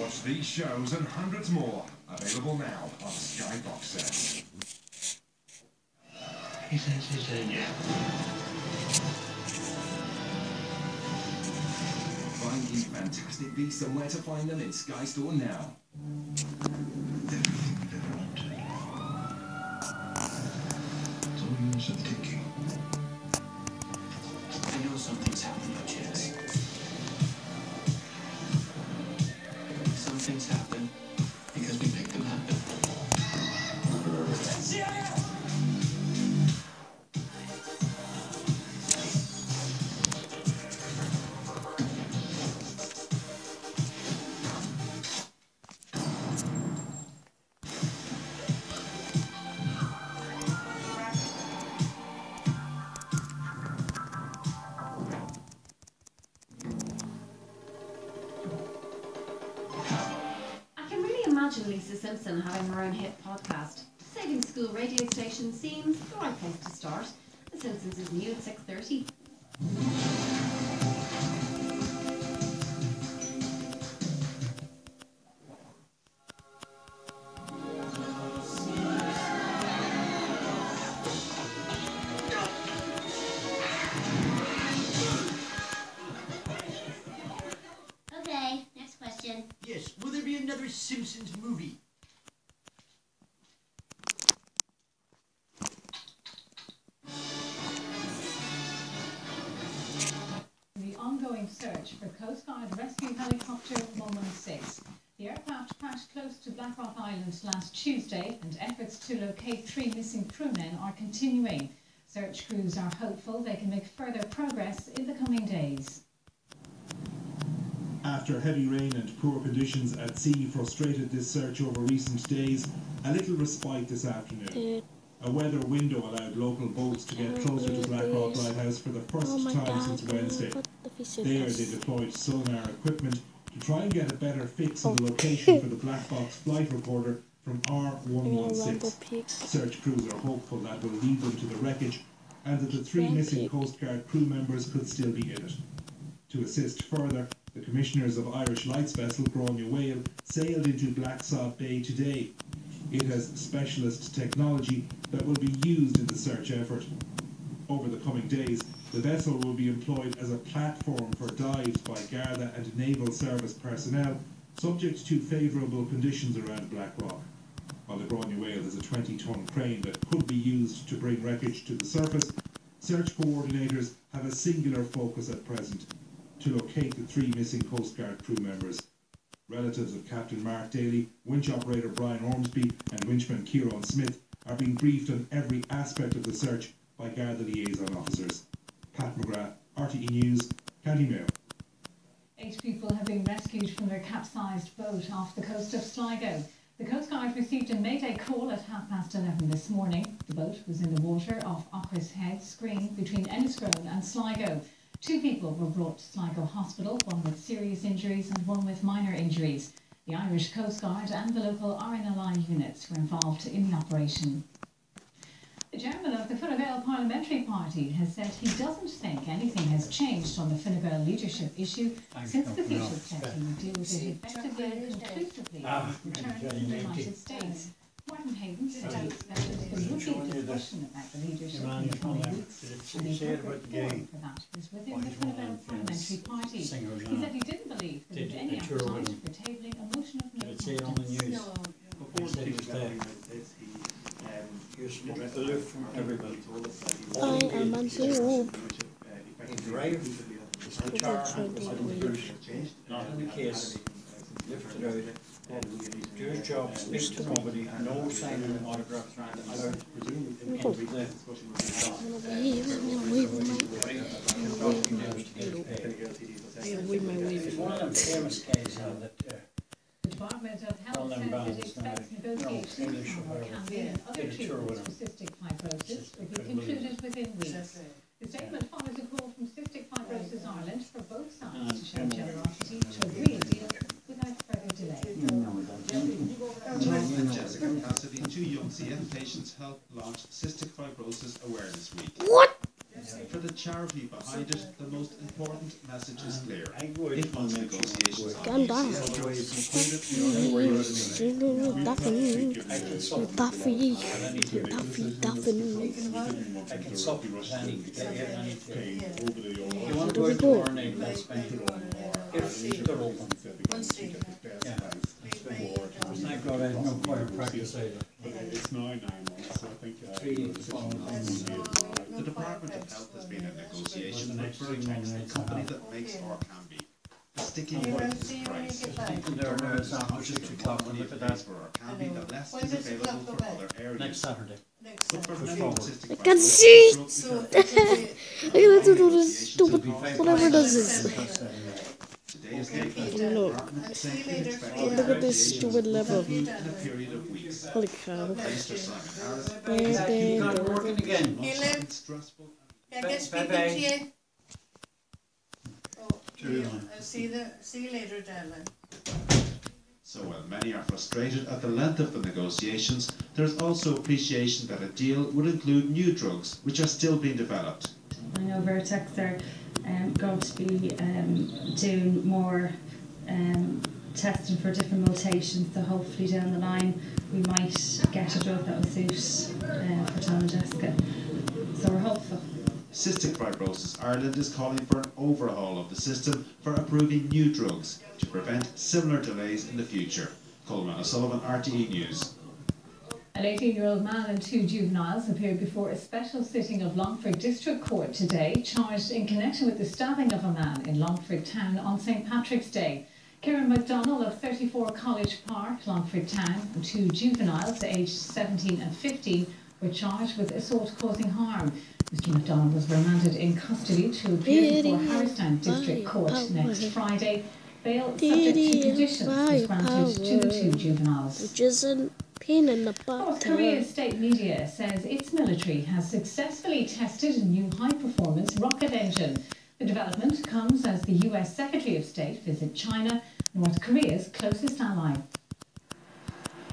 Watch these shows and hundreds more available now on Sky Box Set. He says he's in you. Find you fantastic beasts somewhere to find them in Sky Store now. Lisa Simpson having her own hit podcast. Saving School radio station seems the right place to start. The Simpsons is new at 6.30. Helicopter 116. The aircraft crashed close to Blackrock Island last Tuesday, and efforts to locate three missing crewmen are continuing. Search crews are hopeful they can make further progress in the coming days. After heavy rain and poor conditions at sea frustrated this search over recent days, a little respite this afternoon. A weather window allowed local boats to get closer to Blackrock Lighthouse for the first Oh time god, since Wednesday. the There they deployed sonar equipment to try and get a better fix on the location for the black box flight recorder from And a Rambo R116. Search crews are hopeful that will lead them to the wreckage and that the three missing. Coast Guard crew members could still be in it. To assist further, the commissioners of Irish Lights vessel Granuaile sailed into Blacksod Bay today. It has specialist technology that will be used in the search effort. Over the coming days, the vessel will be employed as a platform for dives by Garda and Naval Service personnel, subject to favourable conditions around Blackrock. While the Granuaile has a 20-ton crane that could be used to bring wreckage to the surface, search coordinators have a singular focus at present to locate the three missing Coast Guard crew members. Relatives of Captain Mark Daly, winch operator Brian Ormsby, and winchman Ciarán Smith are being briefed on every aspect of the search by Garda liaison officers. Pat McGrath, RTE News, County Mayo. Eight people have been rescued from their capsized boat off the coast of Sligo. The Coast Guard received a mayday call at half past 11 this morning. The boat was in the water off Aughris Head Screen between Enniscrone and Sligo. Two people were brought to Sligo Hospital, one with serious injuries and one with minor injuries. The Irish Coast Guard and the local RNLI units were involved in the operation. The chairman of the Fine Gael Parliamentary Party has said he doesn't think anything has changed on the Fine Gael leadership issue since the Taoiseach said he would deal with it effectively and conclusively Ah, on his return to the United States. Martin Heydon said he expected there would be you discussion about the leadership man in the from coming weeks, and the say it about appropriate forum for that was within the is Fine Gael Parliamentary Party. He said he didn't believe there was any a tour with appetite him? for tabling a motion of no Did it say it on the confidence. news? He said he was there. He was aloof from everybody. I am a noob. He drove his guitar and the bush, not in the case, lifted out. Do his job, speak to nobody, no signing of autographs or anything allowed. Into the With my It's one of them famous guys now that, uh, The Department of All Health them says it bands now, expects you know, negotiations English on or whatever, and other did a tour with treatments for cystic fibrosis Just will be couldn't believe concluded within weeks. The statement follows a call from Cystic Fibrosis Ireland for both sides uh, to show generosity to agree a deal without further delay. Tom and Jessica Cassidy, two young CF patients, helped launch Cystic Fibrosis Awareness Week. What? For the charity behind it, the most important message message is clear. I would. If once negotiations are Calm down. Duffin. Duffy. Duffy. Duffin. I can supplement any, any. Paying over the You want to There go we into go. morning, that's fine. If they're open. Yeah. Thank God I have no choir practice either. It's nine, nine months, so I think. uh, Three, four, Health has been in negotiation The with next three Vertex, months, the company that makes or can be. The sticking point is price. People there now, it's after six o'clock, and look at that, or can be that less is available for other next. Saturday. But for many forward. cystic I can fibrosis see. drugs, I have to do this stupid whatever does this. Today's date, Look. Department said it expects Look at this stupid level. conclude in a period of weeks. Holy cow. Mr. Simon Harris, Ba- Not ba- working again. in Strasbourg Jeg Bye- kan to you. Oh, True. yeah, I'll see the, see you later, darling. So while many are frustrated at the length of the negotiations, there is also appreciation that a deal would include new drugs, which are still being developed. I know Vertex are um, going to be um, doing more um, testing for different mutations, so hopefully down the line we might get a drug that will suit uh, for Tom and Jessica. So we're hopeful. Cystic Fibrosis Ireland is calling for an overhaul of the system for approving new drugs to prevent similar delays in the future. Coleman O'Sullivan, RTE News. An 18 year old man and two juveniles appeared before a special sitting of Longford District Court today, charged in connection with the stabbing of a man in Longford Town on St Patrick's Day. Kieran MacDonald of 34 College Park, Longford Town, and two juveniles aged 17 and 15 were charged with assault causing harm. Mr MacDonald was remanded in custody to appear before Harristown District Court next Friday. Bail subject to conditions was granted to the two juveniles. Which is a pain in the North. Korea's state media says its military has successfully tested a new high performance rocket engine. The development comes as the US Secretary of State visits China, North Korea's closest ally.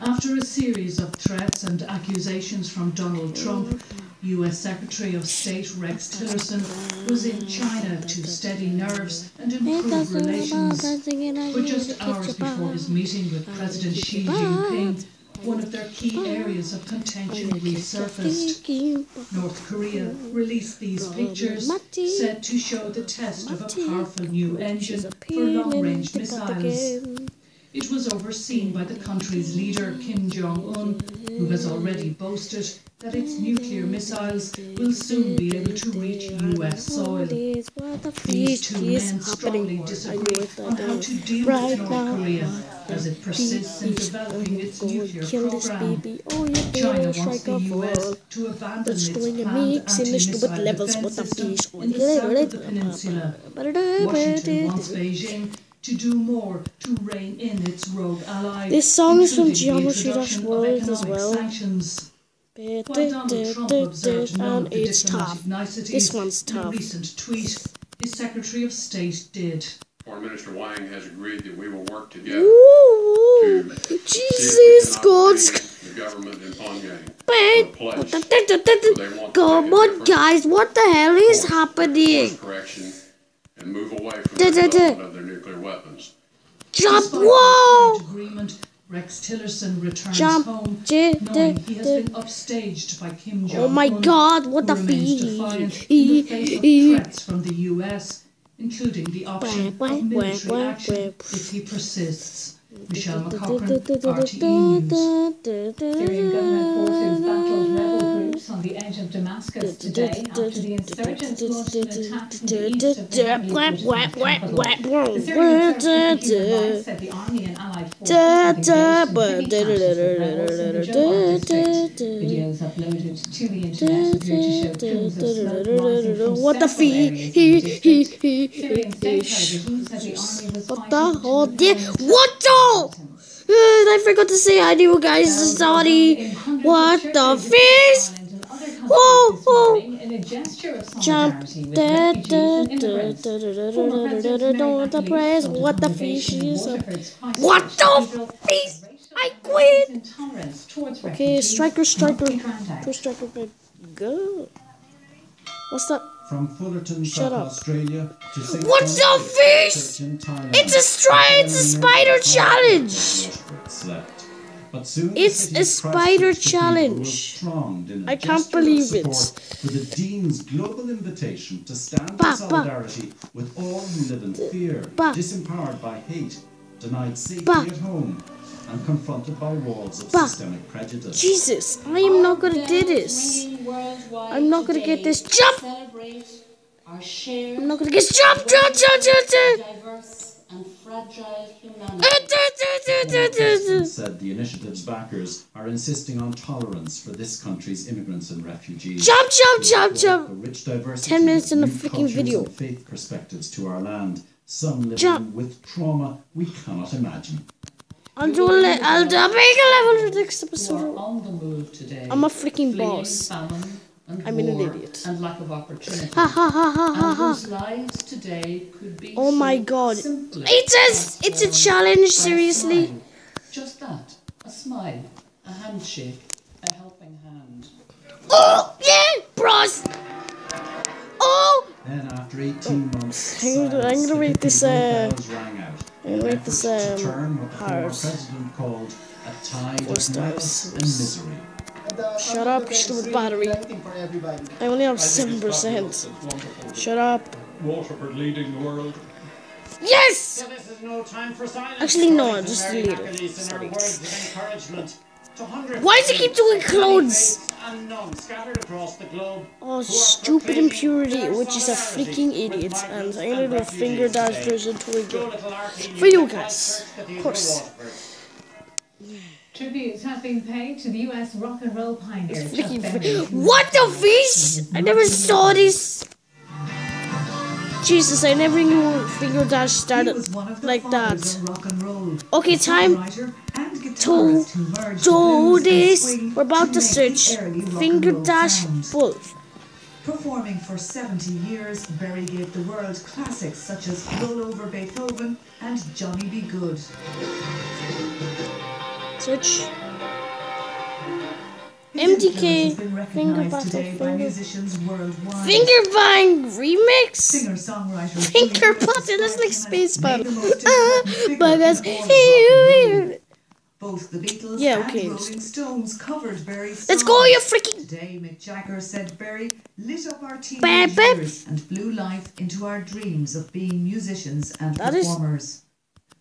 After a series of threats and accusations from Donald Trump, US Secretary of State Rex Tillerson was in China to steady nerves and improve relations. But just hours before his meeting with President Xi Jinping, one of their key areas of contention resurfaced. North Korea released these pictures, said to show the test of a powerful new engine for long-range missiles. It was overseen by the country's leader, Kim Jong un, who has already boasted that its nuclear missiles will soon be able to reach US soil. These two men strongly disagree on how to deal with North Korea as it persists in developing its nuclear program. Oh, China wants the US to abandon its planned mix in the stupid anti-missile levels defense with the system in the south of the peninsula. Washington wants Beijing to do more to rein in its rogue ally. This song is from including the Geometry Dash World as well. Sanctions. While Donald Trump observed none of the diplomatic tough. niceties This in a recent tweet, his Secretary of State did. Foreign Minister Wang has agreed that we will work together Ooh, to Jesus, God. the government in Pyongyang. Come on, guys, what the hell is happening? correction and move away from Da, the da, da. development of their nuclear weapons. Jump, Despite whoa! agreement, Rex Tillerson returns Jump, home j- knowing d- he has d- been upstaged by Kim Jong Un. Oh my god, what the who remains defiant fish? in the face of threats from the US, including the option Wah, wah, of military wah, wah, action if he persists. Michelle. Syrian government forces battled rebel groups on the edge of Damascus today after the insurgents the of the Syrian said the army and allied forces the. Videos uploaded to the internet What the fee? He he he said the was What the to hell did? repel What the? Uh, I forgot to say hi to you guys. Sorry. What the fish? Whoa, whoa. in a gesture of Jump. Da, da, the press? What the fish is? What the fish? I quit. Okay, striker, striker. Two striker, go. What's that? From Fullerton, Shut South up. Australia to. What's the Thomas, fish? Church in Thailand, It's a stri- it's a spider challenge. But soon It's a spider challenge. was thronged in a I can't believe it. For the Dean's global invitation to stand Ba, in ba. with all who live in fear, Ba. disempowered by hate, denied safety Ba. at home, and confronted by walls of Ba. systemic prejudice. Jesus, I am not gonna do this. I'm not gonna get this jump. I'm not gonna get jump, jump, jump, jump, jump. and fragile humanity. said the initiative's backers are insisting on tolerance for this country's immigrants and refugees. Jump, jump, jump, jump. The rich diversity 10 minutes in new freaking video. faith perspectives to our land. Some living Jump. with trauma we cannot imagine. I'll do a le- I'll do a level for the next who are episode. on the move today. I'm a freaking boss. famine and I'm an idiot. And lack of opportunity. Ha ha ha ha ha ha. lives today could be Oh my god. It's a, it's a challenge, a seriously. Just that. A smile. A handshake. A helping hand. Oh, yeah, bros. Oh, Then, after 18 months, I'm gonna, I'm gonna rate this, uh, bells rang out. I'm this, To um, turn what the former hard. president called a tide Four of stars. and misery. Shut up, You stupid battery. I only have 7%. Shut up. Waterford leading the world. Yes! this is no time for silence. Actually, no, just Mary delete it. McAleese in her Sorry. words of encouragement to hundreds Why does it keep doing many clothes? faiths And nuns scattered across the globe. Oh, stupid impurity, which is a freaking idiot. And gonna do a finger dash version 2 again. For you guys. Of course. Tributes have been paid to the US rock and roll pioneer Chuck Freaking Berry. What the fish? I never saw this. Jesus, I never knew finger dash started like that. Okay, time to do this. We're about to search finger dash full. Performing for 70 years, Berry gave the world classics such as Roll Over Beethoven and Johnny B. Goode. Search. His influence has been MDK finger by finger musicians worldwide. finger bang remix. Finger button. That's like space battle. most Ah, Both the Beatles Yeah, and okay. Rolling Stones covered Berry's Let's go, songs. you freaking- Today, Mick Jagger said Berry lit up our Bap, teenage bap. years and blew life into our dreams of being musicians and That is- performers.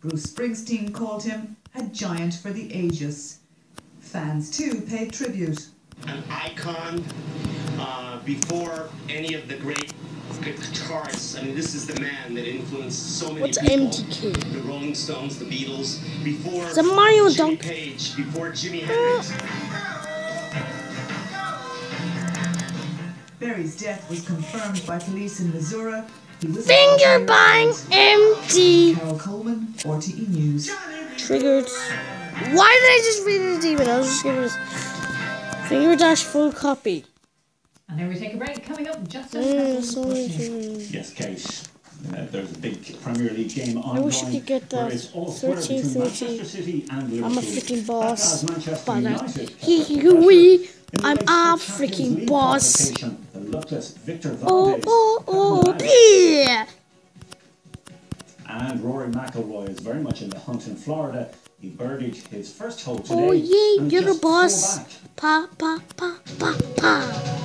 Bruce Springsteen called him a giant for the ages. Fans too paid tribute. an icon uh, before any of the great guitarists. I mean, this is the man that influenced so many What's people. MDK? The Rolling Stones, the Beatles, before It's a Mario Jimmy dunk. Page, before Jimi ah. Hendrix. Berry's death was confirmed by police in Missouri. He was Finger bang empty. Carol Coleman, RTE News. Triggered. Why did I just read it demon? I was just giving this finger dash full copy. And then we take a break. Coming up just as sorry, Yes, Kate. Uh, there's a big Premier League game on. I wish you could get that. it's all square 13, between 13. Manchester City and Liverpool. I'm a freaking boss. Manchester But uh, United. he, he, we, I'm a freaking boss. The luckless Victor Oh, oh, oh, yeah. And Rory McIlroy is very much in the hunt in Florida. He birdied his first hole today. Oh, yeah, you're a boss. Pa, pa, pa, pa, pa.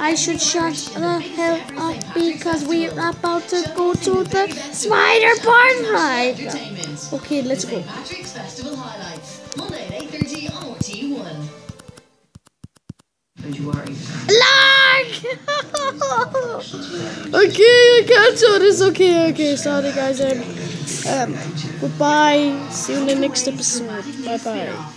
I should shut the hell up because we're about to go to the spider barn now. Okay, let's go. Worry. Lark! okay, I show this. Okay, okay, sorry guys. Um, um, goodbye. See you in the next episode. Bye bye.